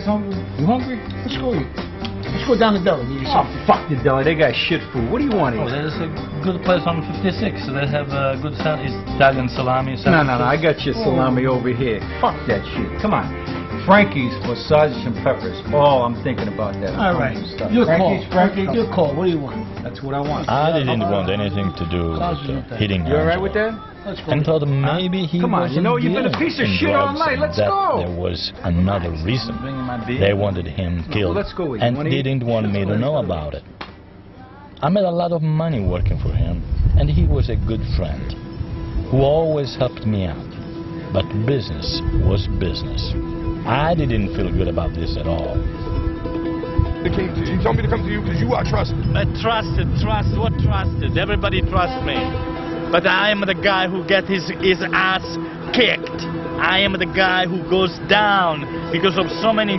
guys hungry? Oh, you hungry? Let's go eat. Let's go down the deli. Get you Oh, something. fuck the deli. They got shit food. What do you want to Oh, eat? there's a good place on 56. So They have a good sa- Italian salami. No, no, no. I got Oh. your salami over here. Oh. Fuck that shit. Come on. Frankie's for sausage and peppers. Oh, I'm thinking about that. I'm All hungry stuff. Your call. Frankie's, Frankie's. Your call. What do you want? That's what I want. I didn't want anything to do with Sausage uh, hitting You all right with that? Let's go. And eat. thought maybe he Come on, you wasn't know you've been a piece of shit all night. Let's that go. There was another reason. Bringing my beer. They wanted him killed let's go and wanna didn't want me to know about it. I made a lot of money working for him, and he was a good friend who always helped me out. But business was business. I didn't feel good about this at all. They came to you. He told me to come to you because you are trusted. I trusted, trust, what trusted? Everybody trusts me. But I am the guy who get his, his ass kicked. I am the guy who goes down because of so many